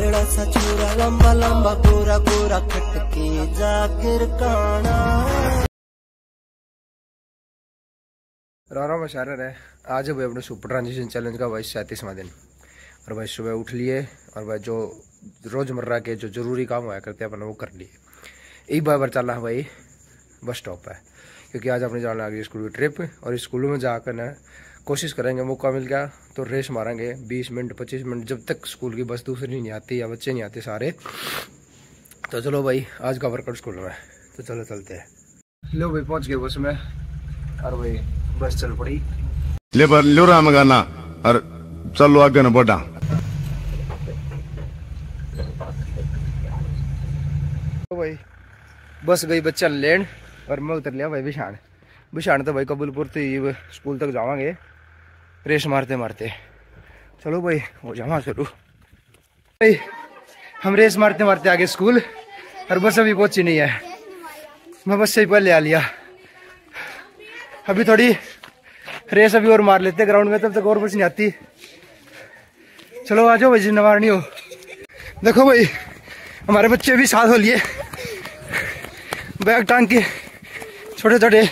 तेरा सा छुरा लंबा लंबा गोरा गोरा खटके जाकिर काना। रारा मशारर है। आज है भाई अपने सुपर ट्रांजिशन चैलेंज का भाई सैंतीसवा दिन। और भाई सुबह उठ लिए और भाई जो रोज़मर्रा के जो ज़रूरी काम हुआ करते हैं, अपने वो कर लिए। एक बार बार चलना है भाई, बस स्टॉप है। क्योंकि आज अपने जाना आ गई स्कूल की ट्रिप और स्कूलों में जाकर ना कोशिश करेंगे मौका मिल गया तो रेस मारेंगे बीस मिनट पच्चीस मिनट जब तक स्कूल की बस दूसरी नहीं आती या बच्चे नहीं आते सारे। तो चलो भाई आज का वर्कआउट स्कूल में। तो चलो चलते हैं। लो भाई पहुँच गए बस में। और भाई बस चल पड़ी। ले पर लो राम गाना और चलो आगे न बढ़ा तो भाई बस गई बच्चा लेन और मैं उतर लिया भाई बिछाण बिछाण तो भाई कबूलपुर से स्कूल तक जावांगे। रेस मारते मारते। चलो भाई हो जावा शुरू भाई, हम रेस मारते मारते आगे स्कूल। और बस अभी पहुँची नहीं है। मैं बस से पहले आ लिया। अभी थोड़ी रेस अभी और मार लेते ग्राउंड में, तब तक और बस नहीं आती। चलो, आ जाओ भाई जिन्ना हो। देखो भाई, हमारे बच्चे भी साथ हो लिए। बैग टांग के छोटे छोटे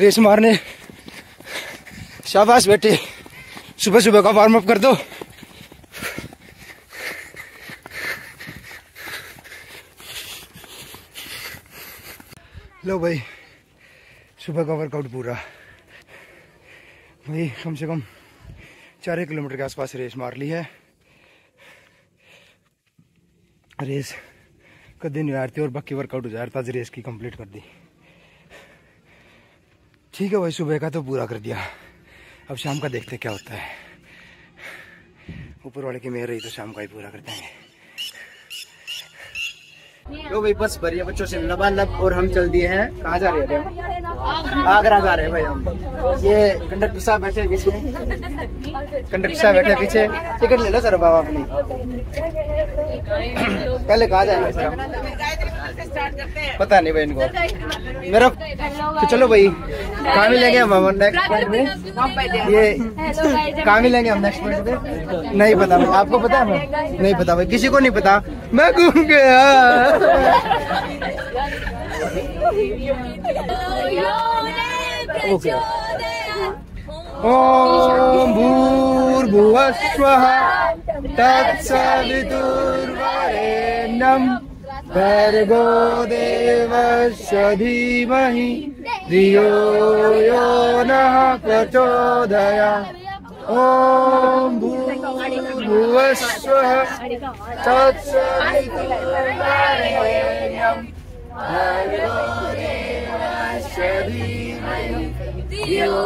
रेस मारने। शाबाश बेटे। सुबह सुबह का वार्म अप कर दो। लो भाई, सुबह का वर्कआउट पूरा। भाई, कम से कम चार किलोमीटर के आसपास रेस मार ली है। रेस कभी नहीं हारती और बाकी वर्कआउट ताज रेस की कंप्लीट कर दी। ठीक है भाई, सुबह का तो पूरा कर दिया। अब शाम का देखते क्या होता है। ऊपर वाले की मेहर रही तो शाम का ही पूरा कर देंगे तो भाई, बस भरिया बच्चों से लबालब और हम चल दिए हैं। कहाँ जा रहे हैं आगरा जा रहे हैं भाई हम। ये कंडक्टर साहब बैठे पीछे कंडक्टर साहब बैठे पीछे। टिकट ले लो सर, बाबा अपनी। पहले कहा जाएँगे सर? पता नहीं भाई इनको। मेरा तो चलो भाई। कहाँ मिलेंगे हम नेक्स्ट पॉइंट में? ये कहाँ मिलेंगे हम नेक्स्ट पॉइंट पे? नहीं पता भाई आपको पता है हमें? नहीं पता भाई किसी को नहीं पता। मैं घूम गया ओके। ओम भूर्भुवस्वः तत्सवितुर्वरेण्यं भर्गो देवस्य धीमहि। धियो यो नः प्रचोदयात् ॐ भूर्भुवस्वः तत्सवितुर्वरेण्यं भर्गो देवस्य धीमहि धियो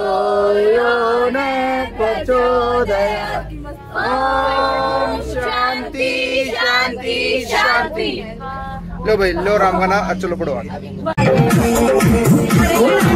यो न प्रचोदयात् ॐ शांति शांति शांति लो भाई, लो राम गाना अब चलो पढ़ो आगे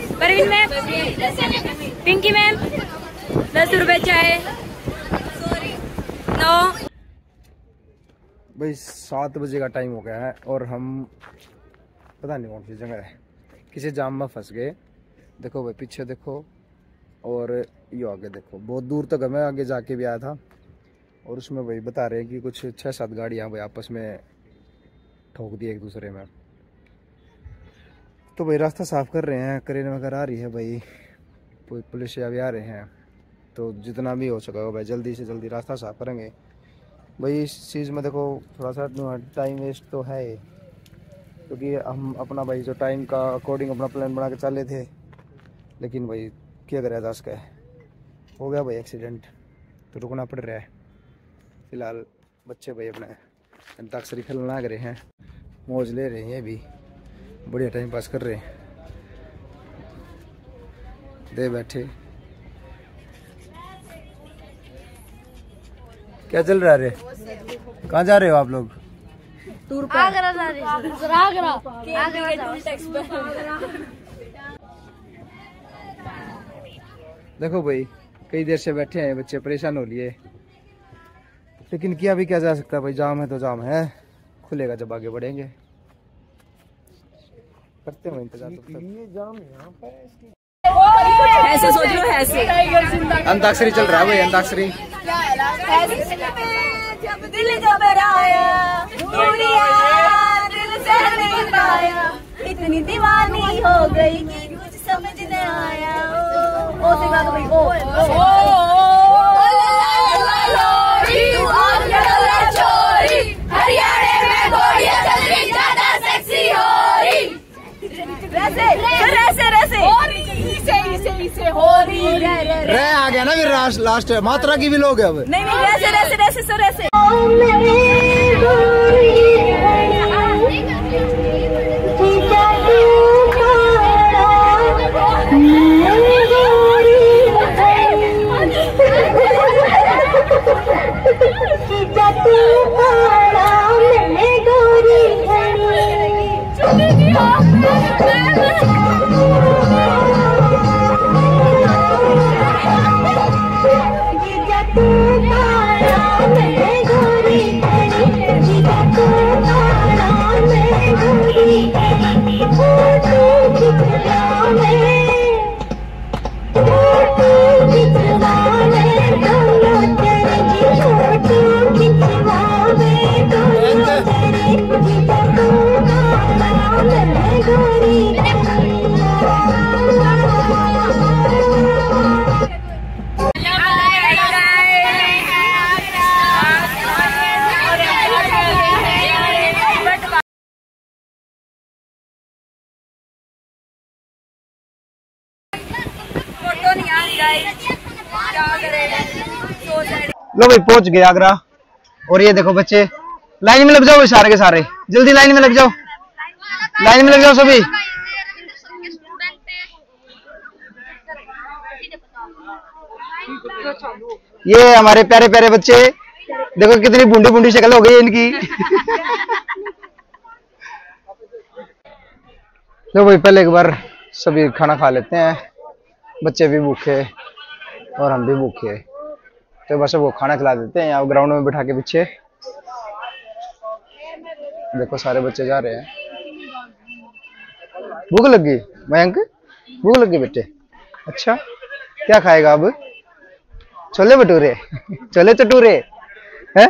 परवीन मैम। पिंकी मैम। दस रुपए चाय। नौ। भाई, सात बजे का टाइम हो गया है और हम पता नहीं कौन सी जगह है। किसी जाम में फंस गए। देखो भाई, पीछे देखो और ये आगे देखो। बहुत दूर तक हमें आगे जाके भी आया था और उसमें भाई बता रहे हैं कि कुछ छः सात गाड़ियाँ भाई आपस में ठोक दी एक दूसरे में। तो भाई रास्ता साफ़ कर रहे हैं करेन वगैरह आ रही है भाई। पुलिस अभी आ रहे हैं तो जितना भी हो सकेगा भाई, जल्दी से जल्दी रास्ता साफ़ करेंगे। भाई इस चीज़ में देखो थोड़ा सा टाइम वेस्ट तो है ही, क्योंकि हम अपना भाई जो टाइम का अकॉर्डिंग अपना प्लान बना के चले थे, लेकिन भाई क्या करें दस का। हो गया भाई एक्सीडेंट तो रुकना पड़ रहा है। फ़िलहाल बच्चे भाई अपने अंताक्षरी खेलना लग रहे हैं, मौज ले रहे हैं ये भी। बढ़िया टाइम पास कर रहे हैं। दे बैठे। क्या चल रहा है रे? कहाँ जा रहे हो आप लोग? आगरा जा रही है। आगरा। आगरा। देखो भाई कई देर से बैठे हैं बच्चे परेशान हो लिए। लेकिन किया भी क्या जा सकता है भाई जाम है तो जाम है। खुलेगा जब आगे बढ़ेंगे। करते हैं इंतज़ार तब तक ऐसे सोच लो ऐसे अंताक्षरी चल रहा है भाई अंताक्षरी जब दिल घबराया दिल से नहीं पाया इतनी दीवानी हो गई कि कुछ समझ न आया ओ से गा दो भाई ओ ओ हरियाणा में घोड़ियाँ चल रही ज़्यादा सेक्सी हो रही रैसे रैसे रैसे हो रही इसे इसे इसे हो रही रे रे गया ना फिर लास्ट लास्ट मात्रा की भी लोग है अब। नहीं नहीं रैसे रैसे रैसे सो रैसे फ़ोटो भाई पहुँच गए आगरा। और ये देखो बच्चे, लाइन में लग जाओ सारे के सारे। जल्दी लाइन में लग जाओ। लाइन में लग जाओ सभी। ये हमारे प्यारे प्यारे बच्चे, देखो कितनी बूंदी बूंदी शक्ल हो गई इनकी। लो भाई, पहले एक बार सभी खाना खा लेते हैं। बच्चे भी भूखे और हम भी भूखे। तो बस वो खाना खिला देते हैं, यहाँ ग्राउंड में बिठा के पीछे। देखो, सारे बच्चे जा रहे हैं। भूख लगी, मयंक? भूख लग गई बेटे। अच्छा क्या खाएगा अब? छोले भटूरे। छोले चटूरे। हैं?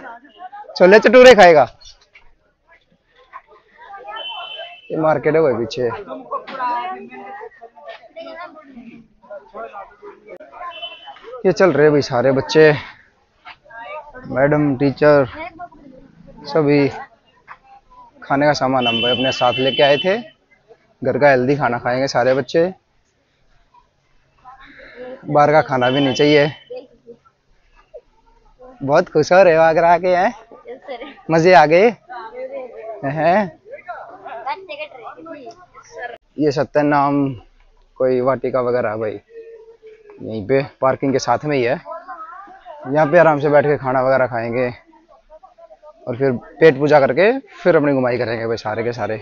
छोले चटूरे खाएगा। ये मार्केट है वो पीछे। ये चल रहे भाई सारे बच्चे। मैडम, टीचर, सभी खाने का सामान हम भाई अपने साथ लेके आए थे। घर का हेल्दी खाना खाएँगे सारे बच्चे। बाहर का खाना भी नहीं चाहिए। बहुत खुश हो रहे हो आगरा आके, हैं? मज़े आ गए? हैं? ये सत्य नाम कोई वाटिका वगैरह, भाई। यहीं पे पार्किंग के साथ में ही है। यहाँ पे आराम से बैठ के खाना वगैरह खाएँगे और फिर पेट पूजा करके फिर अपनी घुमाई करेंगे भाई सारे के सारे।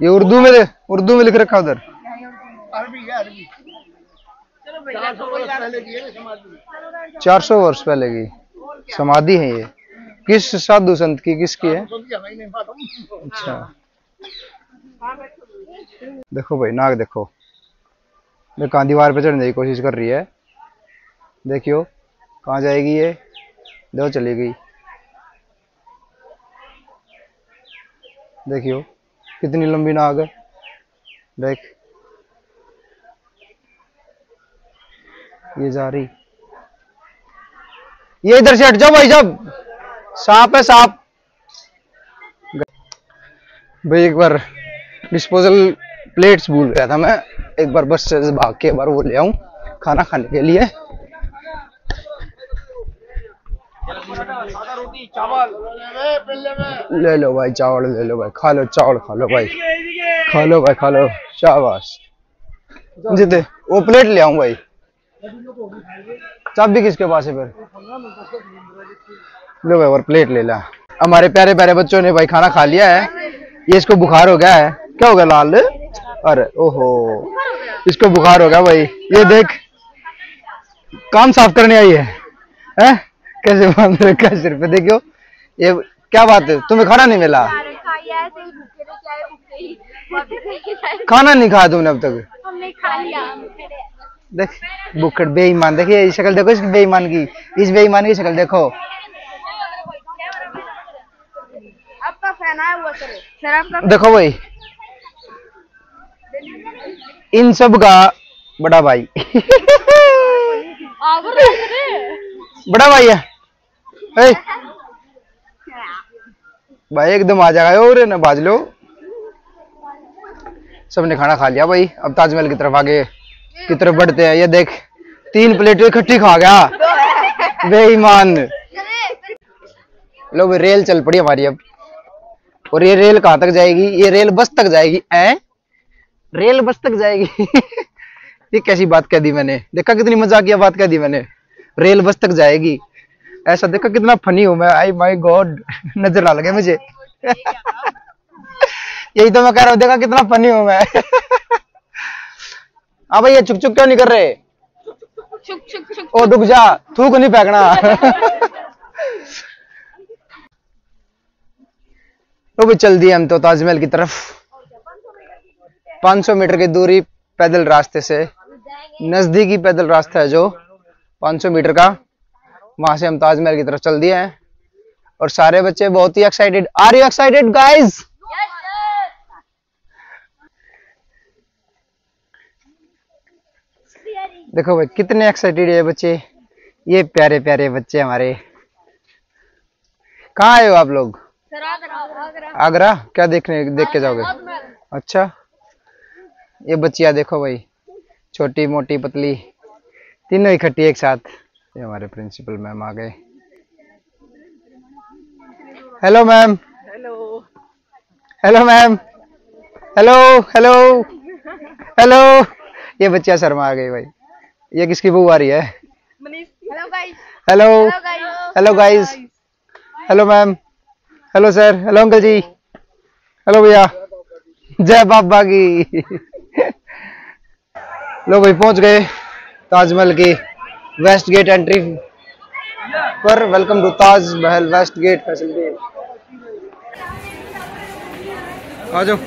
ये उर्दू में उर्दू में लिख रखा उधर। अरबी है उधर चार सौ वर्ष पहले की समाधि। है ये। किस साधु संत की किसकी है? अच्छा। देखो भाई नाग देखो। देखो दीवार पे चढ़ने की कोशिश कर रही है। देखियो कहाँ जाएगी ये? दो चली गई। देखियो कितनी लंबी नाग है। देख। ये जा रही ये इधर से हट जाओ भाई साहब। सांप है सांप भाई एक बार डिस्पोजल प्लेट्स भूल गया था मैं। एक बार बस से भाग के एक बार वो ले आऊँ खाना खाने के लिए। ले लो भाई चावल ले लो भाई। खा लो चावल खा लो भाई। खा लो भाई खा लो। शाबाश। जीते वो प्लेट ले आऊँ भाई। चाबी किसके पास है फिर? लो भाई, और प्लेट ले ला। हमारे प्यारे प्यारे बच्चों ने भाई खाना खा लिया है। ये इसको बुखार हो गया है। क्या हो गया, लाल? अरे, ओहो। इसको बुखार हो गया भाई। ये देख, काम साफ़ करने आई है। हैं? कैसे बाँध रखा सिर पे देखियो। ये क्या बात है? तुम्हें खाना नहीं मिला? खाना नहीं खाया तुमने अब तक? हमने खा लिया। देख बुकट बेईमान। देखिए ये शक्ल देखो इस बेईमान की इस बेईमान की शक्ल देखो। देखो भाई इन सब का बड़ा भाई। बड़ा भाई है। ए, भाई एकदम आ जाएगा और ना बाज लो सबने खाना खा लिया भाई। अब ताजमहल की तरफ़ आगे। की तरफ़ बढ़ते हैं? ये देख, तीन प्लेटें इकट्ठी खा गया। बेईमान। लो रेल चल पड़ी हमारी अब। और ये रेल कहाँ तक जाएगी? ये रेल बस तक जाएगी ऐ रेल बस तक जाएगी। ये कैसी बात कह दी मैंने? देखा कितनी मज़ाक किया बात कह दी मैंने? रेल बस तक जाएगी। ऐसा देखा कितना फनी हूँ मैं। आई माय गॉड, नज़र ना लगे मुझे। यही तो मैं कह रहा हूँ, देखा कितना फनी हूँ मैं। हाँ भाई ये चुक चुक क्यों नहीं कर रहे? चुक चुक चुक ओ रुक जा थूक नहीं फेंकना। तो भी चल दिए हम तो ताजमहल की तरफ़। 500 मीटर की दूरी पैदल रास्ते से। नजदीकी पैदल रास्ता है जो 500 मीटर का। वहाँ से हम ताजमहल की तरफ़ चल दिए हैं। और सारे बच्चे बहुत ही excited are you excited guys देखो भाई कितने एक्साइटेड है बच्चे। ये प्यारे प्यारे बच्चे हमारे। कहाँ आए हो आप लोग? आगरा। क्या देखने देख के जाओगे? अच्छा। ये बच्चिया देखो भाई छोटी मोटी पतली। तीनों इकट्ठी एक साथ। ये हमारे प्रिंसिपल मैम आ गए। Hello ma'am hello hello ma'am hello hello hello ये बच्चियाँ शर्मा आ गई भाई। ये किसकी बहू आ रही है? Hello hello hello hello guys hello ma'am hello sir hello uncle ji hello भैया जय बाबा की लो भाई पहुँच गए ताजमहल की वेस्ट गेट एंट्री पर welcome to Taj Mahal west gate facility आ जाओ।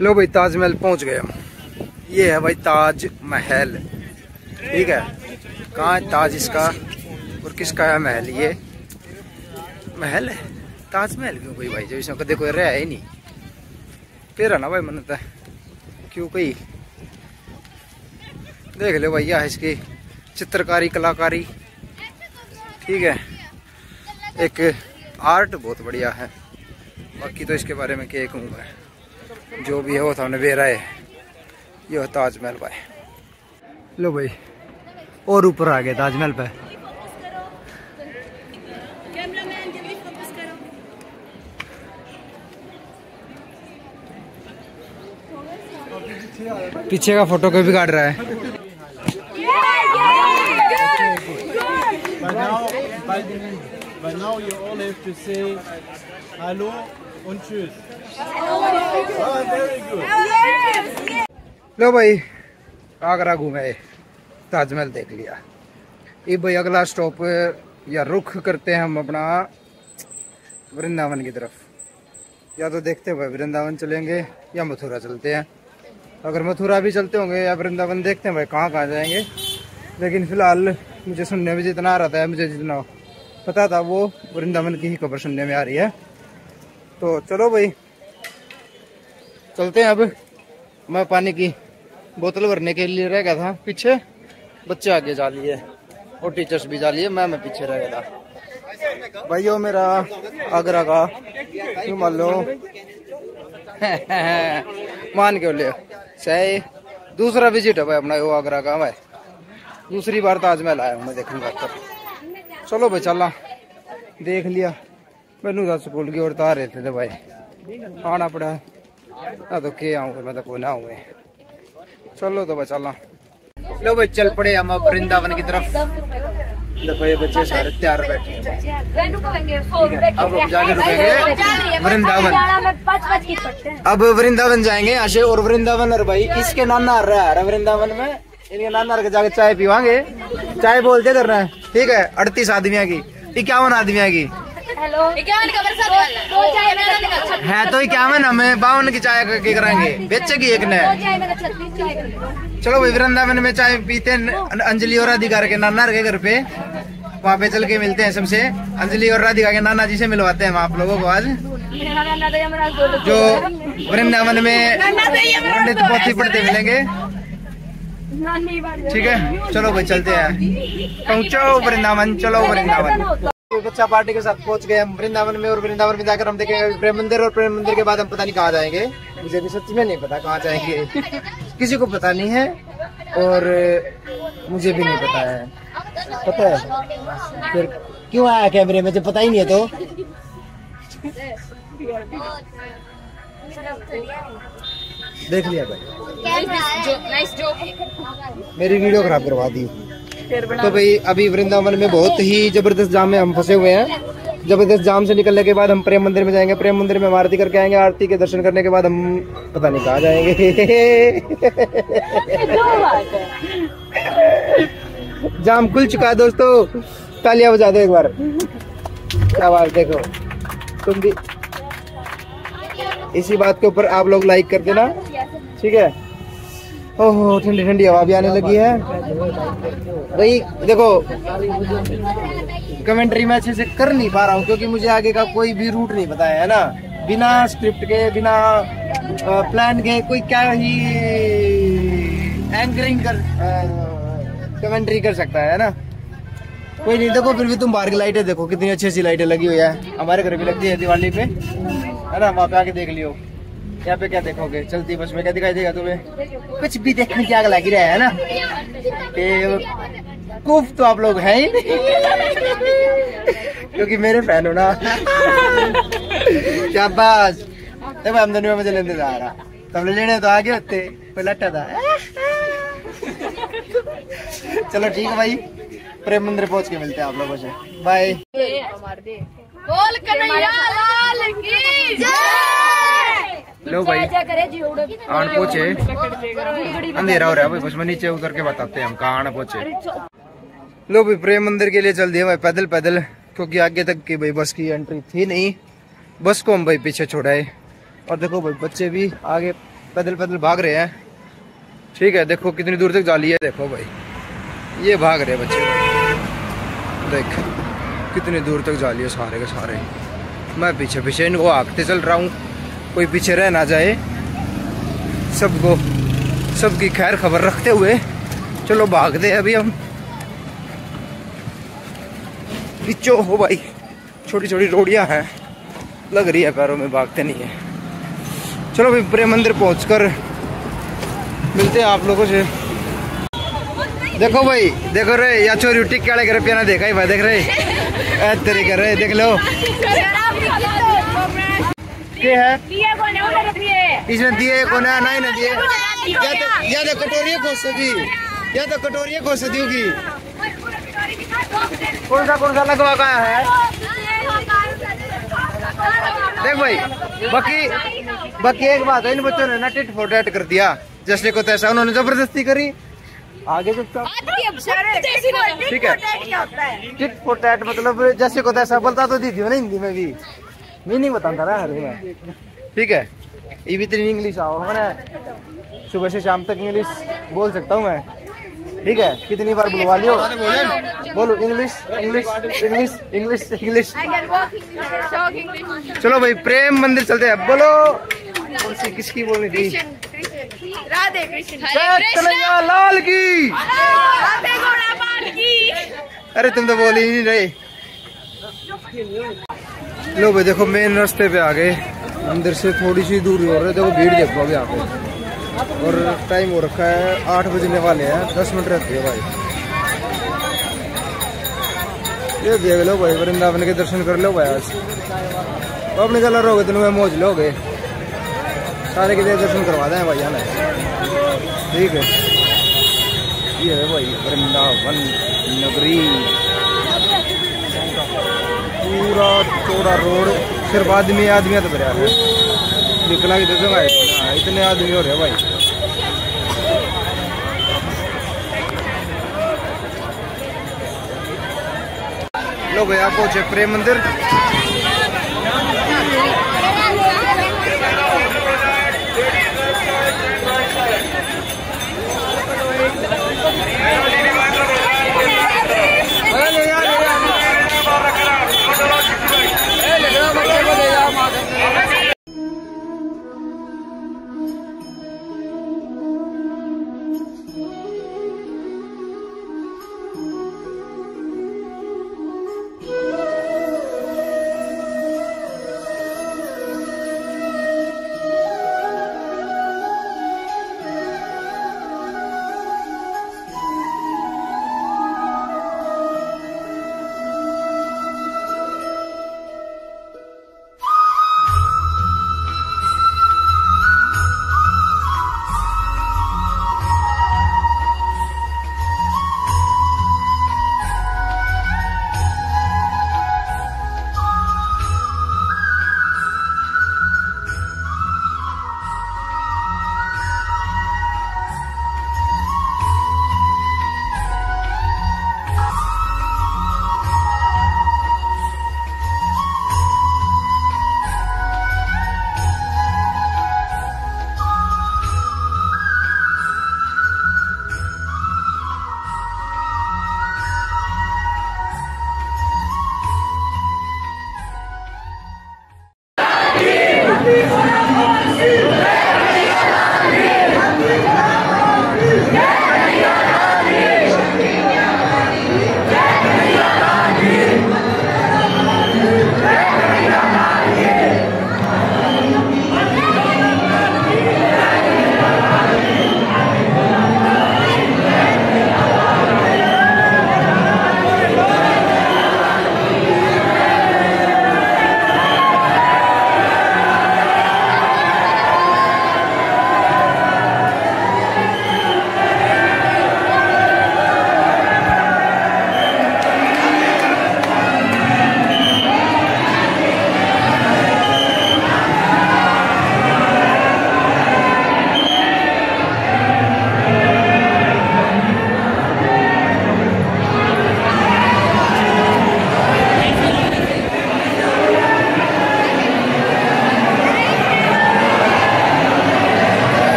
लो भाई ताजमहल पहुँच गए हम। ये है भाई ताज महल। ठीक है? कहाँ है ताज इसका? और किसका है महल ये? महल है? ताजमहल क्यों कोई भाई? जब इसमें कदे कोई रहा ही नहीं। तेरा ना भाई मनता है। क्यों कोई? देख लो भैया इसकी चित्रकारी, कलाकारी। ठीक है? एक आर्ट बहुत बढ़िया है। बाकी तो इसके बारे में क्या कहूँ मैं जो भी है वो तो हमने बेरा है ये हो ताजमहल भाई लो भाई और ऊपर आ गए ताजमहल पे पीछे का फ़ोटो कोई भी काट रहा है But now, you all have to say hello und tschüss. लो भाई, आगरा घूमे, ताजमहल देख लिया। ये भाई अगला स्टॉप या रुख करते हैं हम अपना वृंदावन की तरफ़। या तो देखते हुए वृंदावन चलेंगे, या मथुरा चलते हैं। अगर मथुरा भी चलते होंगे, या वृंदावन देखते हैं भाई, कहाँ कहाँ जाएँगे। लेकिन फ़िलहाल, मुझे सुनने में जितना आ रहा था, मुझे जितना पता था, वो वृंदावन की ही खबर सुनने में आ रही है। तो चलो भाई चलते हैं अब। मैं पानी की बोतल भरने के लिए रह गया था। पीछे बच्चे आगे जा लिए। और टीचर्स भी जा लिए। मैं मैं पीछे रह गया था। भाइयों मेरा आगरा का क्यों मान लो। मान क्यों ले सही। दूसरा विज़िट है भाई अपना वो आगरा का भाई। दूसरी बार ताजमहल आया हूँ मैं देखने खातर चलो भाई चला देख लिया। मैनू दस स्कूल की ओर तो आ रहे थे, थे भाई। आना पड़ा। ना तो के आऊँगे मैं तो कोई ना आऊँगे चलो तो भाई चला लो भाई, चल पड़े हम अब वृंदावन की तरफ़। देखो, ये बच्चे सारे तैयार बैठे हैं। अब रुकेंगे। वृंदावन। की हैं अब वृंदावन जाएँगे से और वृंदावन और भाई, किसके नाना आ रहा है? वृंदावन में? इनके नाना के जाके चाय पीवांगे। चाय बोलते करना है ठीक है, अड़तीस आदमियों की। इक्यावन आदमियों की। हेलो। है तो इक्यावन हमें बावन की चाय के कराएँगे बेचेगी एक ने? चलो भाई वृंदावन में चाय पीते अंजलि और राधिका के नाना के घर पे। वहाँ पे चल के मिलते हैं सबसे। अंजलि और राधिका के नाना जी से मिलवाते हैं हम आप लोगों को आज। जो वृंदावन में पंडित पोथी पढ़ते मिलेंगे। ठीक है? चलो भाई चलते हैं। पहुंचो वृंदावन चलो वृंदावन। तो बच्चा पार्टी के साथ पहुँच गए हम। वृंदावन में और वृंदावन में जाकर हम देखेंगे प्रेम मंदिर और प्रेम मंदिर के बाद हम पता नहीं कहाँ जाएँगे। मुझे भी सच में नहीं पता कहाँ जाएँगे। किसी को पता नहीं है और मुझे भी नहीं पता है। पता है? फिर क्यों आया कैमरे में? जब पता ही नहीं है तो। देख लिया भाई। मेरी वीडियो खराब करवा दी। तो भाई अभी वृंदावन में बहुत ही ज़बरदस्त जाम में हम फंसे हुए हैं। ज़बरदस्त जाम से निकलने के बाद हम प्रेम मंदिर में जाएँगे। प्रेम मंदिर में हम आरती करके आएँगे। आरती के दर्शन करने के बाद हम पता नहीं कहाँ जाएँगे। जाम खुल चुका है दोस्तों। तालियाँ बजा दो एक बार। क्या बात देखो। तुम भी इसी बात के ऊपर आप लोग लाइक कर देना। ठीक है? ओहो, ठंडी ठंडी हवा भी आने लगी है। भाई, देखो कमेंट्री मैं अच्छे से कर नहीं पा रहा हूँ, क्योंकि मुझे आगे का कोई भी रूट नहीं पता है ना? बिना स्क्रिप्ट के, बिना प्लान के, कोई क्या ही एंकरिंग कर कमेंट्री कर सकता है ना? कोई नहीं, देखो, फिर भी तुम बाहर की लाइटें देखो, कितनी अच्छी अच्छी लाइटें लगी हुई है। हमारे घर भी लगती है दिवाली पे, है ना? वहाँ पे आके देख लियो। यहाँ पे क्या देखोगे? चलती बस में क्या दिखाई देगा तुम्हें? कुछ भी देखने की आग लगी रहा है ना? कुफ तो आप लोग हैं ही नहीं। क्योंकि मेरे फ़ैन हो ना। शाबाश। देखो हम दोनों मुझे लेने जा रहा। तब लेने तो आगे होते लट्टा था। चलो ठीक है भाई। प्रेम मंदिर पहुँच के मिलते हैं आप लोगों से। बाय बोल कन्हैया लाल की। जय! लो भाई। जी आन पहुँचे अंधेरा हो रहा है भाई बस में नीचे उतर के बताते हैं हम कहाँ आने पहुँचे लो भाई प्रेम मंदिर के लिए चल दिए भाई पैदल पैदल। क्योंकि आगे तक की भाई बस की एंट्री थी नहीं। बस को हम भाई पीछे छोड़ाए। और देखो भाई बच्चे भी आगे पैदल पैदल भाग रहे हैं। ठीक है देखो कितनी दूर तक जाली है देखो भाई। ये भाग रहे हैं बच्चे। देख कितनी दूर तक जाली है सारे के सारे। मैं पीछे पीछे इनको हाँकते चल रहा हूँ। कोई पीछे रह ना जाए। सबको सबकी खैर खबर रखते हुए चलो भागते हैं अभी हम। बिचो हो भाई छोटी छोटी रोड़ियाँ हैं। लग रही है पैरों में भागते नहीं है। चलो भाई प्रेम मंदिर पहुंचकर मिलते हैं आप लोगों से। देखो भाई, देखो रे, या चोरी टिक के घर पियाना देखा ही भाई, देख रहे तेरे कर रहे देख लो। के है? इसने दिए को ना नहीं ना दिए। या तो या तो कटोरी को सदी या तो कटोरी को सदी होगी। कौन सा कौन सा लगवा का है? देख भाई बाकी बाकी एक बात है इन बच्चों ने ना टिट फॉर टैट कर दिया। जैसे को तैसा उन्होंने ज़बरदस्ती करी। आगे चुपचाप ठीक है। टिट फॉर टैट मतलब जैसे को तैसा बोलता तो दीदी हो ना हिंदी में भी। मीनिंग बताता रहा हर में ठीक है? ये भी इतनी इंग्लिश आओ मैंने सुबह से शाम तक इंग्लिश बोल सकता हूँ मैं। ठीक है? कितनी बार बुलवा लियो? बोलो। English English English English English चलो भाई प्रेम मंदिर चलते हैं। बोलो। कौन सी किसकी बोलनी थी? राधे कृष्ण। लाल की। अरे तुम तो बोल ही नहीं रहे। लो भाई, देखो मेन रास्ते पे आ गए। मंदिर से थोड़ी सी दूरी हो रही देखो, भीड़ देखो अभी यहाँ पे और टाइम हो रखा है, आठ बजने वाले हैं, दस मिनट रहते हैं भाई। ये देख लो भाई, वृंदावन के दर्शन कर लो भाई आज। तो अपने कलर हो गए दिन में मौज लोगे। सारे के दर्शन करवा दें भाई हमें ठीक है। ये है भाई, वृंदावन नगरी। पूरा चौड़ा रोड सिर्फ़ आदमी आदमी तो भरा है। निकला की इतने आदमी हो रहे भाई। लो भाई पहुँचे प्रेम मंदिर।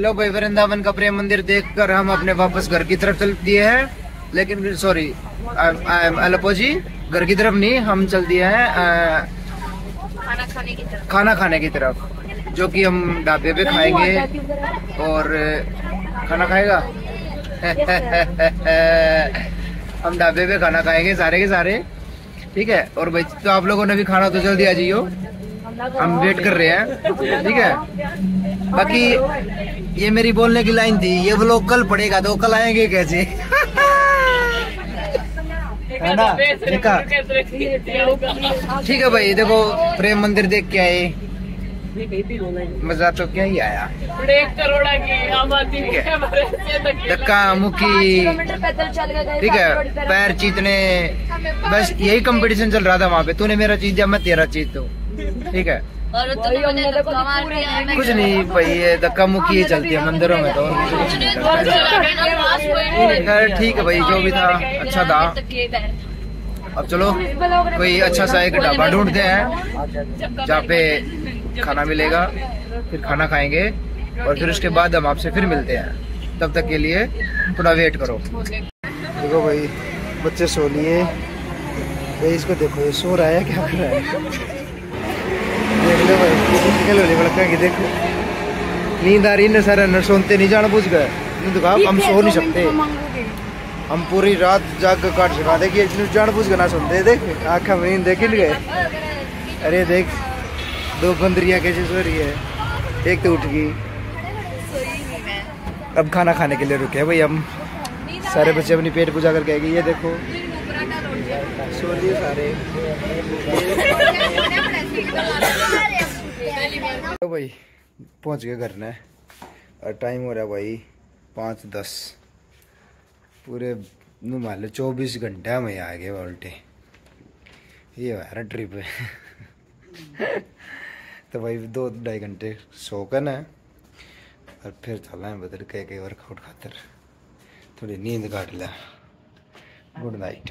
लो भाई वृंदावन का प्रेम मंदिर देखकर हम अपने वापस घर की तरफ़ चल दिए हैं। लेकिन सॉरी आई एम एलोपो जी घर की तरफ़ नहीं हम चल दिए हैं खाना खाने की तरफ़। खाना खाने की तरफ़ जो कि हम ढाबे पे खाएँगे और खाना खाएगा? हम ढाबे पे खाना खाएँगे सारे के सारे ठीक है? और भाई तो आप लोगों ने भी खाना तो जल्दी आ जाइयो। हम वेट कर रहे हैं ठीक है? बाकी ये मेरी बोलने की लाइन थी, ये लोग कल पड़ेगा तो कल आएँगे कैसे? है ना? देखा? ठीक है भाई, देखो, प्रेम मंदिर देख के आए। मज़ा तो क्या ही आया। धक्का मुक्की। ठीक है, पैर चीतने। बस यही कंपटीशन चल रहा था वहाँ पे। तूने मेरा चीज़ दिया, मैं तेरा चीज़ दो। ठीक है? और कुछ नहीं भाई ये धक्का मुक्की ही चलती है मंदिरों में तो ठीक है भाई जो भी था अच्छा था अब चलो कोई अच्छा सा एक ढाबा ढूंढते हैं जहाँ पे खाना मिलेगा फिर खाना खाएँगे और फिर उसके बाद हम आपसे फिर मिलते हैं तब तक के लिए थोड़ा वेट करो देखो भाई बच्चे सो लिए भाई इसको देखो ये सो रहा है क्या कर रहा है देख लो भाई निकल हो बड़का की देखो नींद आ रही न सर न सोते नहीं जान बुझ गए हम सो नहीं सकते हम पूरी रात जाग काट सका देखिए जान बुझ ना सुनते देख आँखा में नींद देख गए अरे देख दो बंदरियाँ कैसे सो रही है एक तो उठ गई अब खाना खाने के लिए रुके भाई हम सारे बच्चे अपनी पेट पूजा करके आएँगे ये देखो सो लिए सारे तो भाई, पहुँच गए घर ने। और टाइम हो रहा है भाई पाँच दस। पूरे मान लो चौबीस घंटे में आ गए उल्टे। ये हमारा ट्रिप है। तो भाई दो ढाई घंटे सो कर ना, और फिर चलना है बदल के वर्कआउट खातर। थोड़ी नींद काट लिया गुड नाइट